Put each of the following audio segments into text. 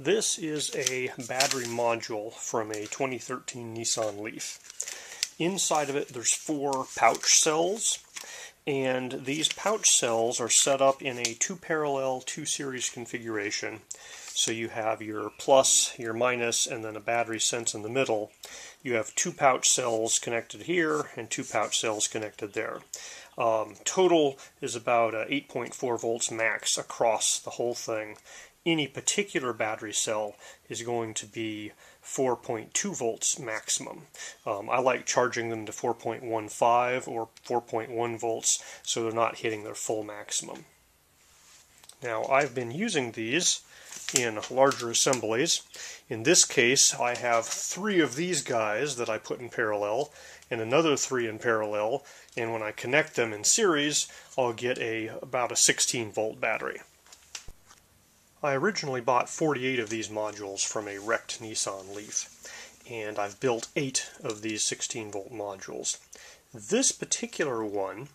This is a battery module from a 2013 Nissan Leaf. Inside of it there's four pouch cells and these pouch cells are set up in a two parallel two series configuration. So you have your plus, your minus, and then a battery sense in the middle. You have two pouch cells connected here and two pouch cells connected there. Um, total is about 8.4 volts max across the whole thing any particular battery cell is going to be 4.2 volts maximum. Um, I like charging them to 4.15 or 4.1 volts so they're not hitting their full maximum. Now I've been using these in larger assemblies. In this case I have three of these guys that I put in parallel and another three in parallel and when I connect them in series I'll get a about a 16 volt battery. I originally bought 48 of these modules from a wrecked Nissan Leaf, and I've built 8 of these 16 volt modules. This particular one,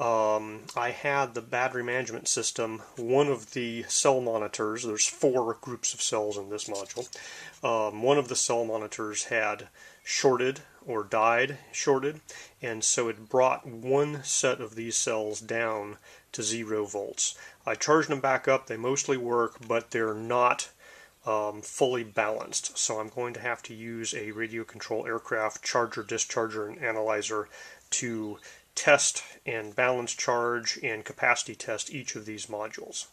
um, I had the battery management system, one of the cell monitors, there's four groups of cells in this module, um, one of the cell monitors had shorted or died shorted, and so it brought one set of these cells down to zero volts. I charged them back up, they mostly work, but they're not um, fully balanced. So I'm going to have to use a radio control aircraft charger, discharger, and analyzer to test and balance charge and capacity test each of these modules.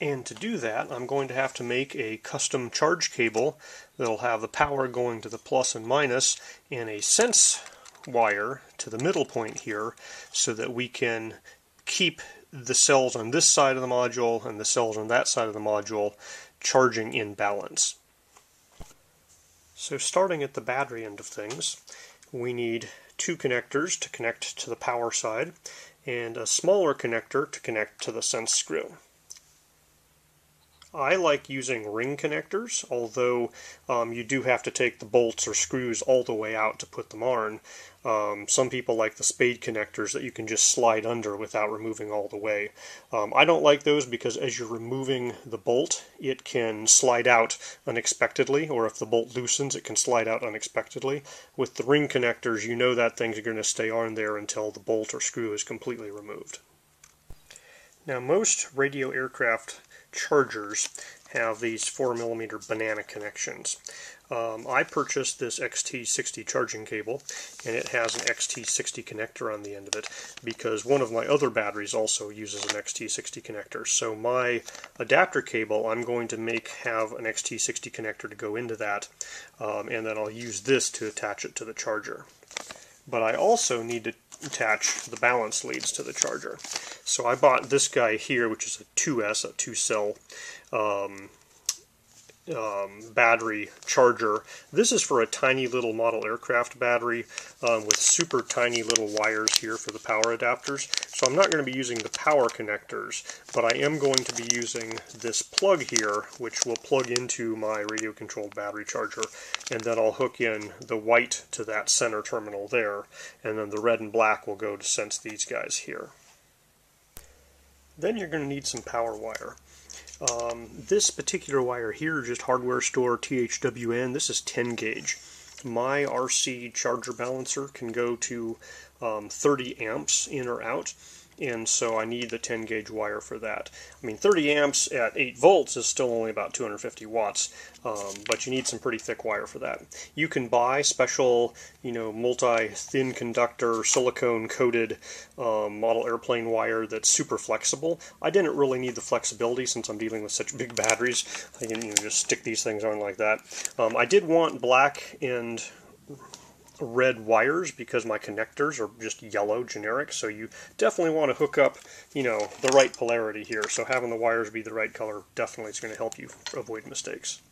And to do that, I'm going to have to make a custom charge cable that'll have the power going to the plus and minus and a sense wire to the middle point here so that we can keep the cells on this side of the module and the cells on that side of the module charging in balance. So starting at the battery end of things, we need two connectors to connect to the power side and a smaller connector to connect to the sense screw. I like using ring connectors, although um, you do have to take the bolts or screws all the way out to put them on. Um, some people like the spade connectors that you can just slide under without removing all the way. Um, I don't like those because as you're removing the bolt, it can slide out unexpectedly, or if the bolt loosens, it can slide out unexpectedly. With the ring connectors, you know that things are going to stay on there until the bolt or screw is completely removed. Now most radio aircraft chargers have these 4mm banana connections. Um, I purchased this XT60 charging cable and it has an XT60 connector on the end of it because one of my other batteries also uses an XT60 connector. So my adapter cable I'm going to make have an XT60 connector to go into that um, and then I'll use this to attach it to the charger. But I also need to attach the balance leads to the charger. So I bought this guy here, which is a 2S, a two-cell um, um, battery charger. This is for a tiny little model aircraft battery um, with super tiny little wires here for the power adapters. So I'm not going to be using the power connectors, but I am going to be using this plug here, which will plug into my radio controlled battery charger, and then I'll hook in the white to that center terminal there, and then the red and black will go to sense these guys here. Then you're going to need some power wire. Um, this particular wire here, just hardware store THWN, this is 10 gauge. My RC charger balancer can go to um, 30 amps in or out and so I need the 10 gauge wire for that. I mean 30 amps at 8 volts is still only about 250 watts, um, but you need some pretty thick wire for that. You can buy special, you know, multi-thin conductor silicone coated um, model airplane wire that's super flexible. I didn't really need the flexibility since I'm dealing with such big batteries. I can you know, just stick these things on like that. Um, I did want black and red wires because my connectors are just yellow generic. So you definitely want to hook up you know the right polarity here. So having the wires be the right color definitely is going to help you avoid mistakes.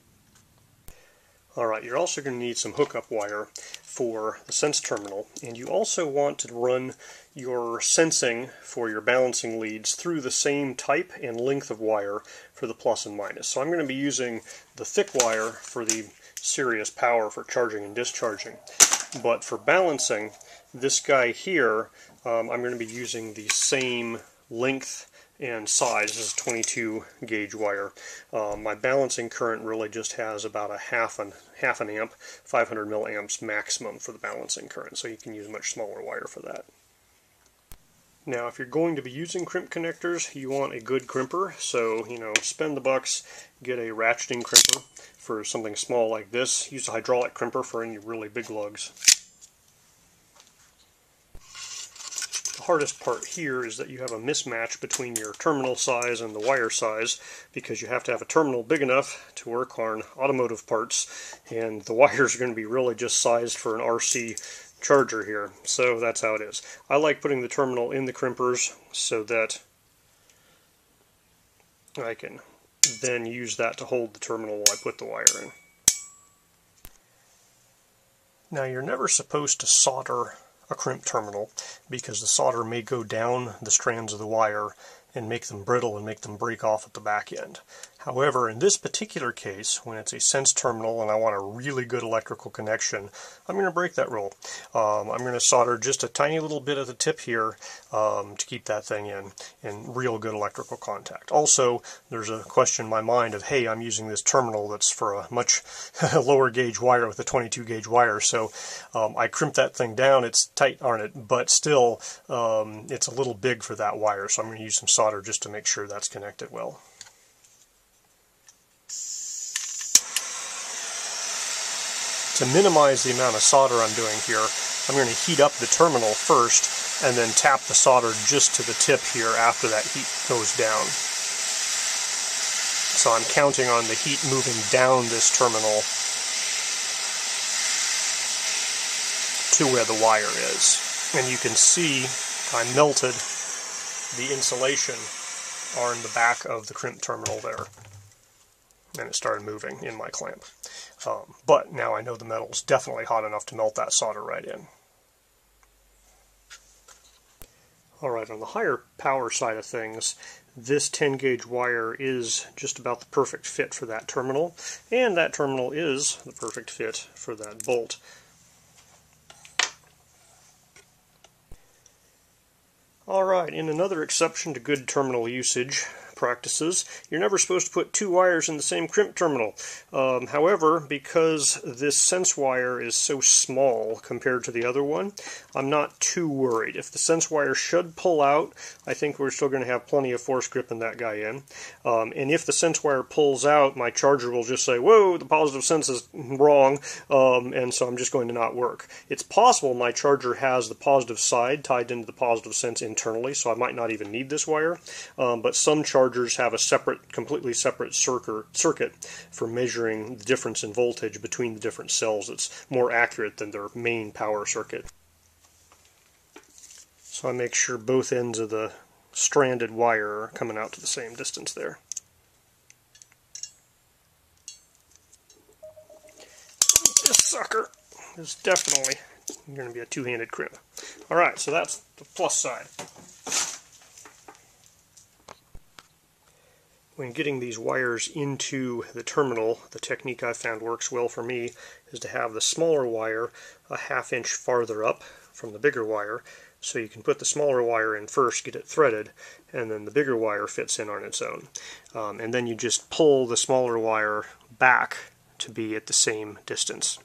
Alright you're also going to need some hookup wire for the sense terminal. And you also want to run your sensing for your balancing leads through the same type and length of wire for the plus and minus. So I'm going to be using the thick wire for the series power for charging and discharging but for balancing, this guy here, um, I'm going to be using the same length and size is 22 gauge wire. Uh, my balancing current really just has about a half an half an amp, 500 milliamps maximum for the balancing current, so you can use much smaller wire for that. Now, if you're going to be using crimp connectors, you want a good crimper. So, you know, spend the bucks, get a ratcheting crimper for something small like this. Use a hydraulic crimper for any really big lugs. The hardest part here is that you have a mismatch between your terminal size and the wire size because you have to have a terminal big enough to work on automotive parts and the wires are going to be really just sized for an RC charger here. So that's how it is. I like putting the terminal in the crimpers so that I can then use that to hold the terminal while I put the wire in. Now you're never supposed to solder a crimp terminal because the solder may go down the strands of the wire and make them brittle and make them break off at the back end. However, in this particular case, when it's a sense terminal and I want a really good electrical connection, I'm going to break that rule. Um, I'm going to solder just a tiny little bit at the tip here um, to keep that thing in, in real good electrical contact. Also, there's a question in my mind of, hey, I'm using this terminal that's for a much lower gauge wire with a 22 gauge wire, so um, I crimp that thing down. It's tight on it, but still, um, it's a little big for that wire, so I'm going to use some solder just to make sure that's connected well. To minimize the amount of solder I'm doing here, I'm going to heat up the terminal first and then tap the solder just to the tip here after that heat goes down. So I'm counting on the heat moving down this terminal to where the wire is. And you can see I melted the insulation on the back of the crimp terminal there. And it started moving in my clamp. Um, but now I know the metal is definitely hot enough to melt that solder right in. Alright, on the higher power side of things, this 10 gauge wire is just about the perfect fit for that terminal, and that terminal is the perfect fit for that bolt. Alright, in another exception to good terminal usage, practices, you're never supposed to put two wires in the same crimp terminal. Um, however, because this sense wire is so small compared to the other one, I'm not too worried. If the sense wire should pull out, I think we're still going to have plenty of force gripping that guy in. Um, and if the sense wire pulls out, my charger will just say, whoa, the positive sense is wrong, um, and so I'm just going to not work. It's possible my charger has the positive side tied into the positive sense internally, so I might not even need this wire, um, but some chargers chargers have a separate, completely separate circuit for measuring the difference in voltage between the different cells. It's more accurate than their main power circuit. So I make sure both ends of the stranded wire are coming out to the same distance there. This sucker is definitely going to be a two-handed crimp. Alright, so that's the plus side. When getting these wires into the terminal, the technique I found works well for me is to have the smaller wire a half inch farther up from the bigger wire so you can put the smaller wire in first, get it threaded, and then the bigger wire fits in on its own. Um, and then you just pull the smaller wire back to be at the same distance.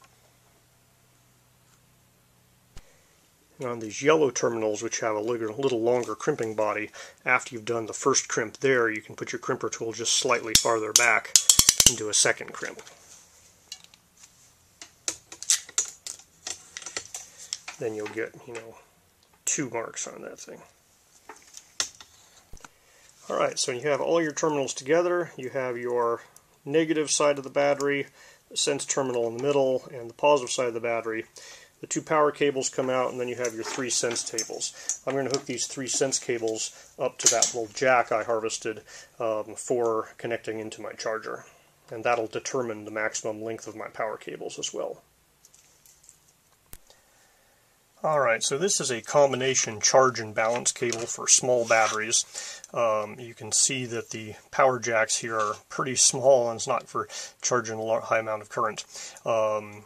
On these yellow terminals which have a little longer crimping body, after you've done the first crimp there, you can put your crimper tool just slightly farther back and do a second crimp. Then you'll get, you know, two marks on that thing. Alright, so you have all your terminals together, you have your negative side of the battery, sense terminal in the middle, and the positive side of the battery the two power cables come out and then you have your three sense cables. I'm going to hook these three sense cables up to that little jack I harvested um, for connecting into my charger and that'll determine the maximum length of my power cables as well. Alright, so this is a combination charge and balance cable for small batteries. Um, you can see that the power jacks here are pretty small and it's not for charging a high amount of current. Um,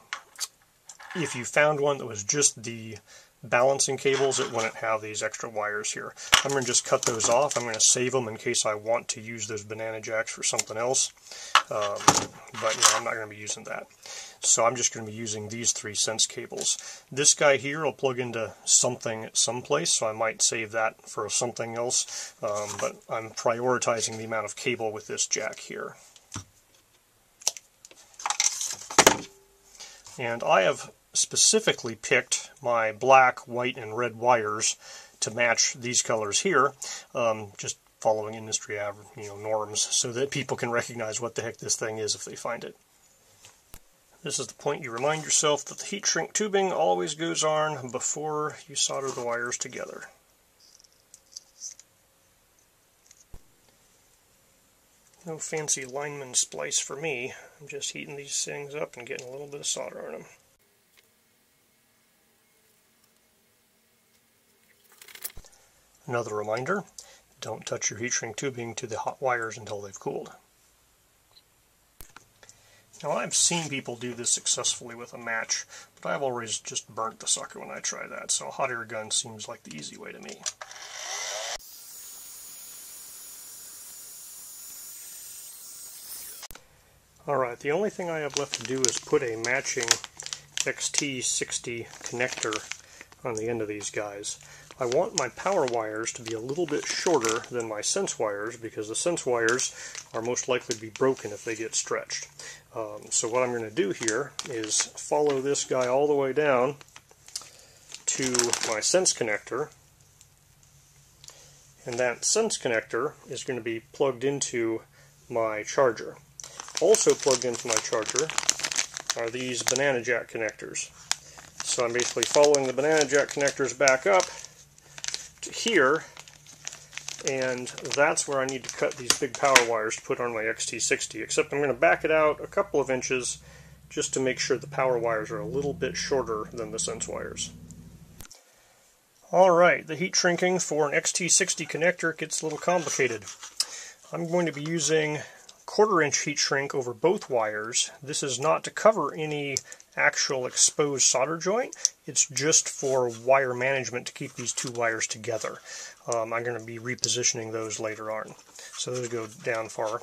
if you found one that was just the balancing cables, it wouldn't have these extra wires here. I'm going to just cut those off. I'm going to save them in case I want to use those banana jacks for something else. Um, but you know, I'm not going to be using that. So I'm just going to be using these three sense cables. This guy here will plug into something someplace, so I might save that for something else. Um, but I'm prioritizing the amount of cable with this jack here. And I have specifically picked my black, white, and red wires to match these colors here, um, just following industry you know, norms so that people can recognize what the heck this thing is if they find it. This is the point you remind yourself that the heat shrink tubing always goes on before you solder the wires together. No fancy lineman splice for me. I'm just heating these things up and getting a little bit of solder on them. Another reminder, don't touch your heat shrink tubing to the hot wires until they've cooled. Now I've seen people do this successfully with a match, but I've always just burnt the sucker when I try that, so a hot air gun seems like the easy way to me. Alright, the only thing I have left to do is put a matching XT60 connector on the end of these guys. I want my power wires to be a little bit shorter than my sense wires because the sense wires are most likely to be broken if they get stretched. Um, so what I'm going to do here is follow this guy all the way down to my sense connector and that sense connector is going to be plugged into my charger. Also plugged into my charger are these banana jack connectors. So I'm basically following the banana jack connectors back up here, and that's where I need to cut these big power wires to put on my XT60, except I'm going to back it out a couple of inches just to make sure the power wires are a little bit shorter than the sense wires. Alright, the heat shrinking for an XT60 connector gets a little complicated. I'm going to be using quarter inch heat shrink over both wires. This is not to cover any actual exposed solder joint. It's just for wire management to keep these two wires together. Um, I'm going to be repositioning those later on. So those go down far.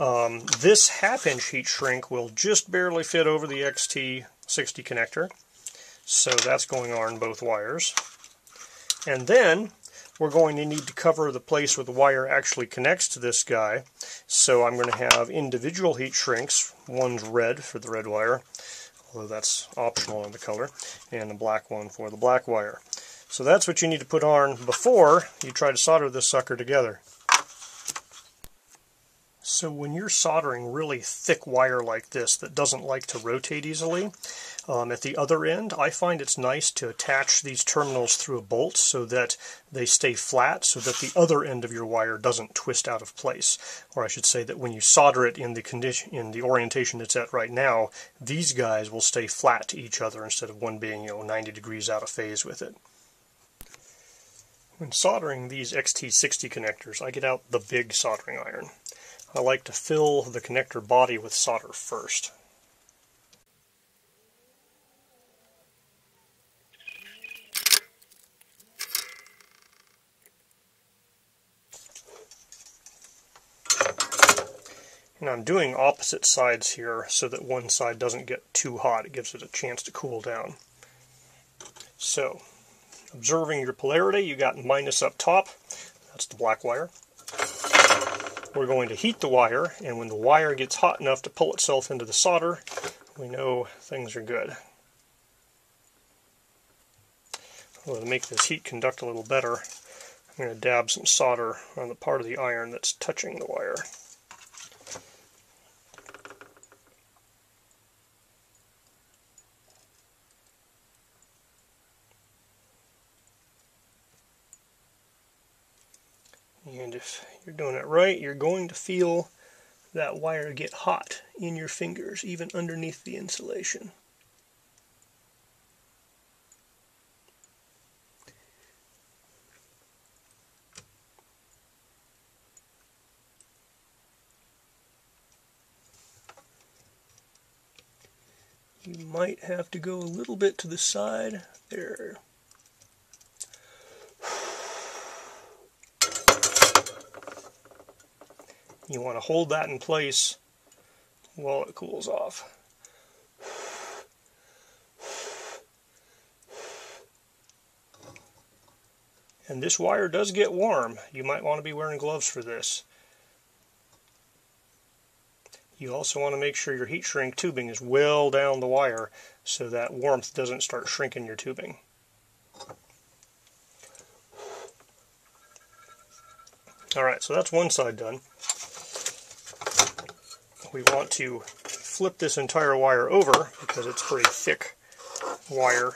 Um, this half inch heat shrink will just barely fit over the XT60 connector. So that's going on both wires. And then we're going to need to cover the place where the wire actually connects to this guy. So I'm going to have individual heat shrinks. One's red for the red wire, although that's optional in the color, and a black one for the black wire. So that's what you need to put on before you try to solder this sucker together. So when you're soldering really thick wire like this that doesn't like to rotate easily, um, at the other end, I find it's nice to attach these terminals through a bolt so that they stay flat so that the other end of your wire doesn't twist out of place. Or I should say that when you solder it in the condition in the orientation it's at right now, these guys will stay flat to each other instead of one being, you know, 90 degrees out of phase with it. When soldering these XT60 connectors, I get out the big soldering iron. I like to fill the connector body with solder first. And I'm doing opposite sides here so that one side doesn't get too hot. It gives it a chance to cool down. So, observing your polarity, you got minus up top. That's the black wire. We're going to heat the wire, and when the wire gets hot enough to pull itself into the solder, we know things are good. Well, to make this heat conduct a little better, I'm going to dab some solder on the part of the iron that's touching the wire. If you're doing it right, you're going to feel that wire get hot in your fingers, even underneath the insulation. You might have to go a little bit to the side there. You want to hold that in place while it cools off. And this wire does get warm. You might want to be wearing gloves for this. You also want to make sure your heat shrink tubing is well down the wire so that warmth doesn't start shrinking your tubing. Alright, so that's one side done. We want to flip this entire wire over because it's pretty thick wire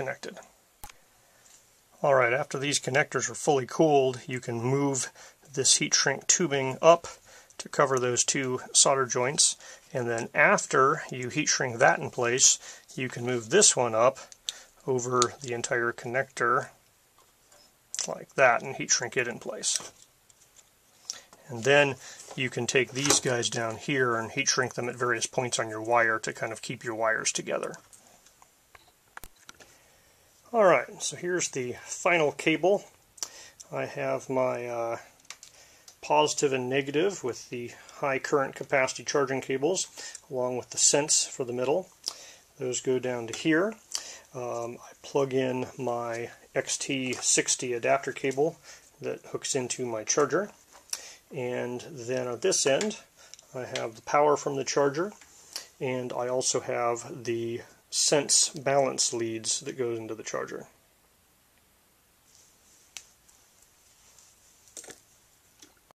Connected. Alright, after these connectors are fully cooled, you can move this heat shrink tubing up to cover those two solder joints. And then after you heat shrink that in place, you can move this one up over the entire connector like that and heat shrink it in place. And then you can take these guys down here and heat shrink them at various points on your wire to kind of keep your wires together. Alright, so here's the final cable. I have my uh, positive and negative with the high current capacity charging cables, along with the sense for the middle. Those go down to here. Um, I plug in my XT60 adapter cable that hooks into my charger. And then at this end, I have the power from the charger, and I also have the sense balance leads that goes into the charger.